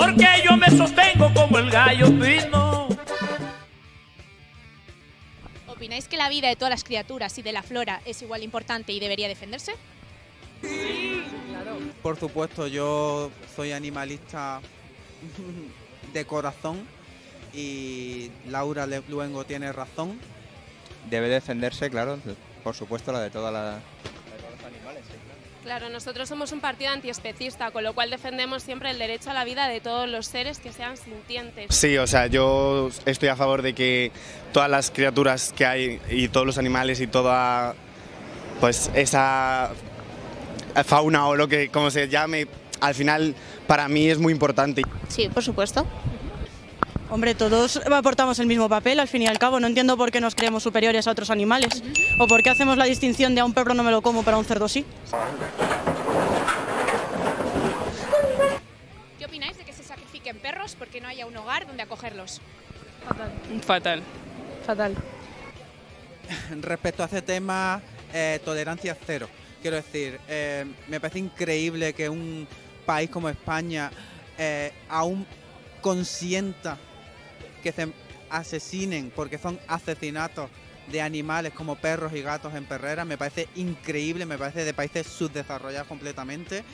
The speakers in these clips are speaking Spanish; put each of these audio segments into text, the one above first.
porque yo me sostengo como el gallo fino. ¿Opináis que la vida de todas las criaturas y de la flora es igual importante y debería defenderse? Por supuesto, yo soy animalista de corazón y Laura Luengo tiene razón. Debe defenderse, claro, por supuesto, la de toda la... Claro, nosotros somos un partido antiespecista, con lo cual defendemos siempre el derecho a la vida de todos los seres que sean sintientes. Sí, o sea, yo estoy a favor de que todas las criaturas que hay y todos los animales y toda pues esa fauna o lo que como se llame, al final para mí es muy importante. Sí, por supuesto. Hombre, todos aportamos el mismo papel, al fin y al cabo. No entiendo por qué nos creemos superiores a otros animales. O por qué hacemos la distinción de a un perro no me lo como, pero a un cerdo sí. ¿Qué opináis de que se sacrifiquen perros porque no haya un hogar donde acogerlos? Fatal. Fatal. Respecto a este tema, eh, tolerancia cero. Quiero decir, eh, me parece increíble que un país como España eh, aún consienta que se asesinen porque son asesinatos de animales como perros y gatos en perreras. Me parece increíble, me parece de países subdesarrollados completamente.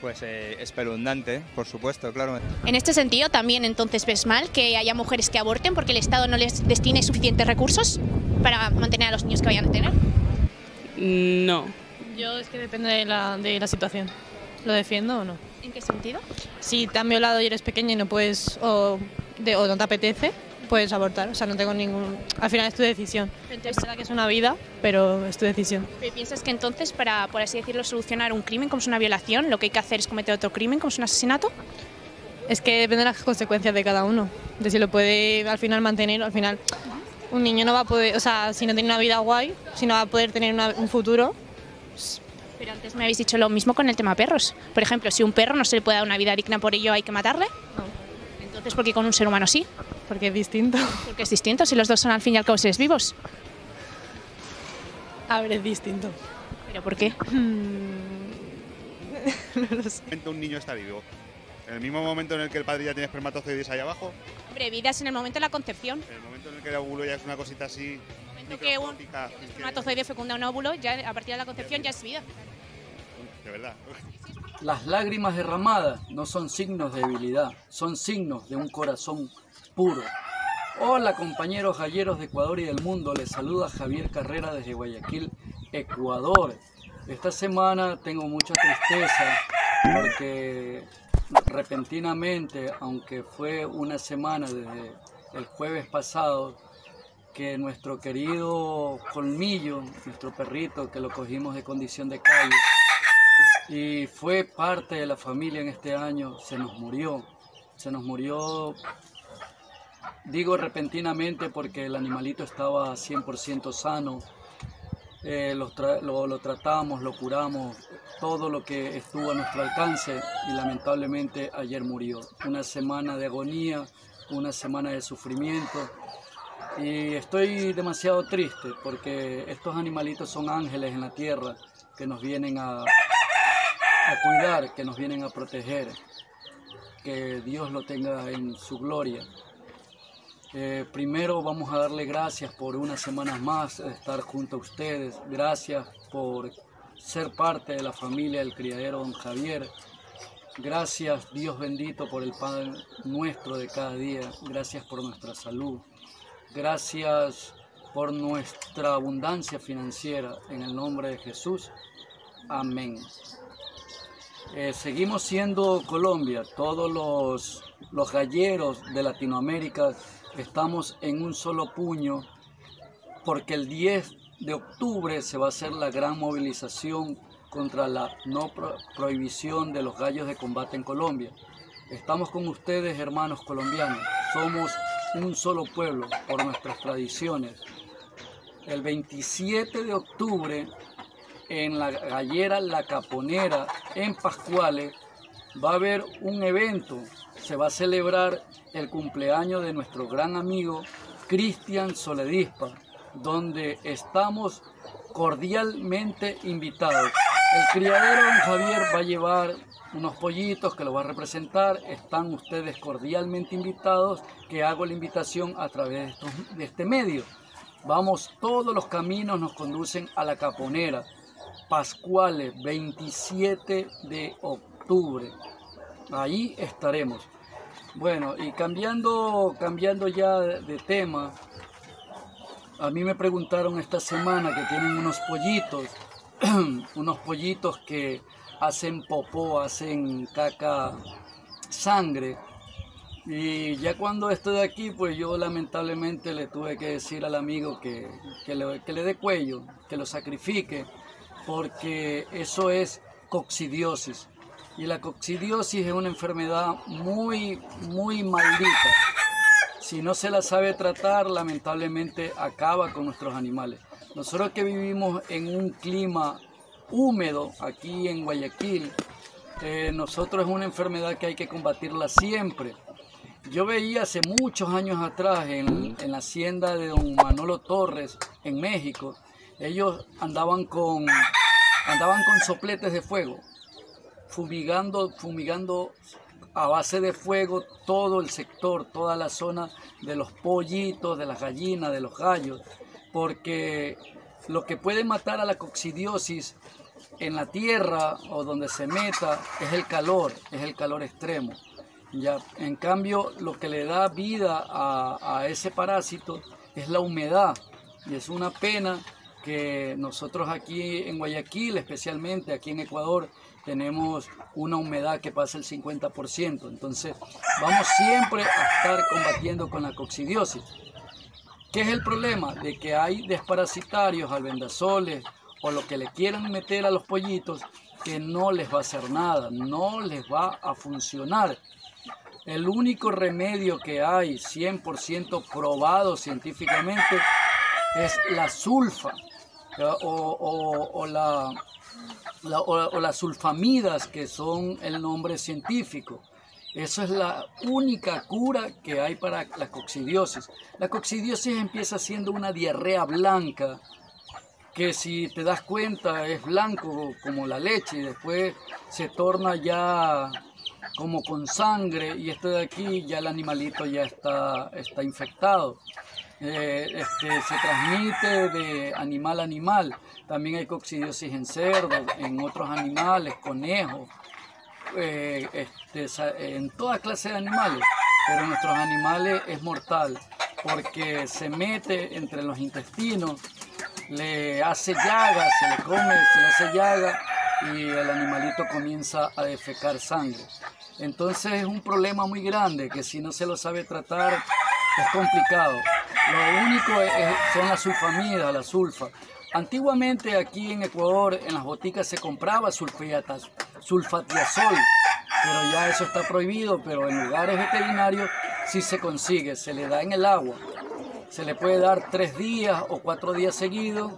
Pues eh, espeluznante, por supuesto, claro. En este sentido, también entonces ves mal que haya mujeres que aborten porque el Estado no les destine suficientes recursos para mantener a los niños que vayan a tener. No. Yo es que depende de la, de la situación. ¿Lo defiendo o no? ¿En qué sentido? Si te han violado y eres pequeña y no puedes, o, de- o no te apetece, puedes abortar. O sea, no tengo ningún... Al final es tu decisión. Es verdad que es una vida, pero es tu decisión. ¿Pero ¿Piensas que entonces para, por así decirlo, solucionar un crimen como es una violación, lo que hay que hacer es cometer otro crimen como es un asesinato? Es que depende de las consecuencias de cada uno. De si lo puede al final mantener, al final un niño no va a poder, o sea, si no tiene una vida guay, si no va a poder tener una- un futuro, Pero antes me habéis dicho lo mismo con el tema perros. Por ejemplo, si un perro no se le puede dar una vida digna por ello hay que matarle. Entonces, ¿por qué con un ser humano sí? porque es distinto. Porque es distinto si los dos son al fin y al cabo seres vivos. A ver, es distinto. ¿Pero por qué? un niño está vivo. En el mismo momento en el que el padre ya tiene espermatozoides ahí abajo, Hombre, vida es en el momento de la concepción. en el momento en el que el óvulo ya es una cosita así En el momento que un espermatozoide fecunda un óvulo, ya a partir de la concepción ya es vida. Las lágrimas derramadas no son signos de debilidad, son signos de un corazón puro. Hola compañeros galleros de Ecuador y del mundo, les saluda Javier Carrera desde Guayaquil, Ecuador. Esta semana tengo mucha tristeza porque repentinamente, aunque fue una semana desde el jueves pasado, que nuestro querido Colmillo, nuestro perrito que lo cogimos de condición de calle, y fue parte de la familia en este año, se nos murió. Se nos murió, digo repentinamente porque el animalito estaba 100% sano. Eh, lo, lo tratamos, lo curamos, todo lo que estuvo a nuestro alcance y lamentablemente ayer murió. Una semana de agonía, una semana de sufrimiento y estoy demasiado triste porque estos animalitos son ángeles en la tierra que nos vienen a, a cuidar, que nos vienen a proteger. Que Dios lo tenga en su gloria. Eh, primero vamos a darle gracias por unas semanas más de estar junto a ustedes. Gracias por ser parte de la familia del criadero Don Javier. Gracias Dios bendito por el pan nuestro de cada día. Gracias por nuestra salud. Gracias por nuestra abundancia financiera. En el nombre de Jesús. Amén. Eh, seguimos siendo Colombia. Todos los, los galleros de Latinoamérica estamos en un solo puño porque el 10 de octubre se va a hacer la gran movilización contra la no pro- prohibición de los gallos de combate en Colombia. Estamos con ustedes, hermanos colombianos. Somos un solo pueblo por nuestras tradiciones. El 27 de octubre en la gallera La Caponera en Pascuales va a haber un evento. Se va a celebrar el cumpleaños de nuestro gran amigo Cristian Soledispa, donde estamos cordialmente invitados. El criadero Don Javier va a llevar unos pollitos que los va a representar. Están ustedes cordialmente invitados, que hago la invitación a través de, de este medio. Vamos, todos los caminos nos conducen a la Caponera. Pascuales, 27 de octubre. Ahí estaremos. Bueno, y cambiando, cambiando ya de tema, a mí me preguntaron esta semana que tienen unos pollitos, unos pollitos que hacen popó, hacen caca, sangre. Y ya cuando estoy aquí, pues yo lamentablemente le tuve que decir al amigo que, que le, que le dé cuello, que lo sacrifique, porque eso es coccidiosis. Y la coccidiosis es una enfermedad muy, muy maldita. Si no se la sabe tratar, lamentablemente acaba con nuestros animales. Nosotros que vivimos en un clima húmedo aquí en Guayaquil, eh, nosotros es una enfermedad que hay que combatirla siempre. Yo veía hace muchos años atrás en, en la hacienda de don Manolo Torres en México, ellos andaban con, andaban con sopletes de fuego, fumigando, fumigando a base de fuego todo el sector, toda la zona de los pollitos, de las gallinas, de los gallos, porque lo que puede matar a la coccidiosis en la tierra o donde se meta es el calor, es el calor extremo. Ya, en cambio, lo que le da vida a, a ese parásito es la humedad. Y es una pena que nosotros aquí en Guayaquil, especialmente aquí en Ecuador, tenemos una humedad que pasa el 50%. Entonces, vamos siempre a estar combatiendo con la coccidiosis. ¿Qué es el problema? De que hay desparasitarios, albendazoles o lo que le quieran meter a los pollitos que no les va a hacer nada, no les va a funcionar. El único remedio que hay 100% probado científicamente es la sulfa. O, o- la, o las sulfamidas, que son el nombre científico. Eso es la única cura que hay para la coccidiosis. La coccidiosis empieza siendo una diarrea blanca, que si te das cuenta es blanco como la leche y después se torna ya como con sangre y este de aquí ya el animalito ya está, está infectado. Eh, este, se transmite de animal a animal. También hay coccidiosis en cerdos, en otros animales, conejos, eh, este, en toda clase de animales. Pero en nuestros animales es mortal porque se mete entre los intestinos, le hace llaga, se le come, se le hace llaga y el animalito comienza a defecar sangre. Entonces es un problema muy grande que si no se lo sabe tratar es complicado. Lo único es- son las sulfamidas, la sulfa. Antiguamente aquí en Ecuador en las boticas se compraba sulfiatas, sulfatiazol, pero ya eso está prohibido, pero en lugares veterinarios sí se consigue, se le da en el agua. Se le puede dar tres días o cuatro días seguidos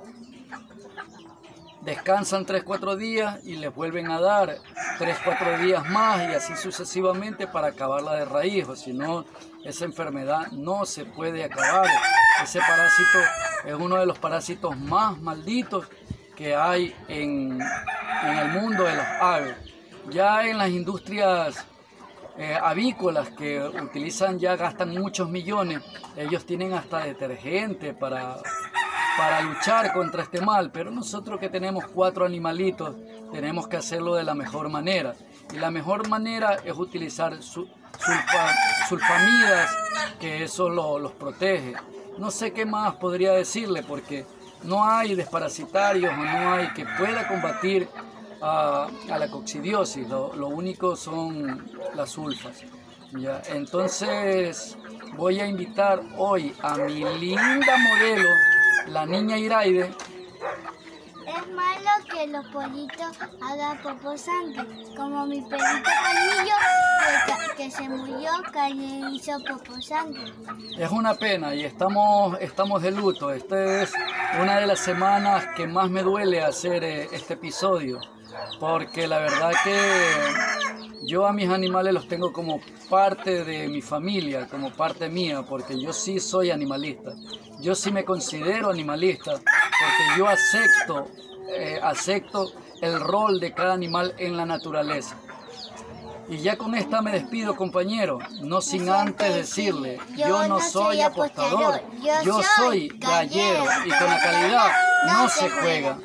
descansan 3-4 días y les vuelven a dar 3-4 días más y así sucesivamente para acabarla de raíz, o si no, esa enfermedad no se puede acabar. Ese parásito es uno de los parásitos más malditos que hay en, en el mundo de las aves. Ya en las industrias eh, avícolas que utilizan ya gastan muchos millones, ellos tienen hasta detergente para para luchar contra este mal, pero nosotros que tenemos cuatro animalitos tenemos que hacerlo de la mejor manera. Y la mejor manera es utilizar su- sulfa- sulfamidas, que eso lo- los protege. No sé qué más podría decirle, porque no hay desparasitarios no hay que pueda combatir a, a la coccidiosis. Lo, lo único son las sulfas. Ya, entonces voy a invitar hoy a mi linda modelo, la niña Iraide. Es malo que los pollitos hagan popó sangre, como mi perrito Carmillo que, se murió que hizo popó sangre. Es una pena y estamos, estamos de luto. Esta es una de las semanas que más me duele hacer eh, este episodio, porque la verdad que yo a mis animales los tengo como parte de mi familia, como parte mía, porque yo sí soy animalista. Yo sí me considero animalista, porque yo acepto, eh, acepto el rol de cada animal en la naturaleza. Y ya con esta me despido, compañero, no sin antes decirle, yo no soy apostador, yo soy gallero. y con la calidad no se juega.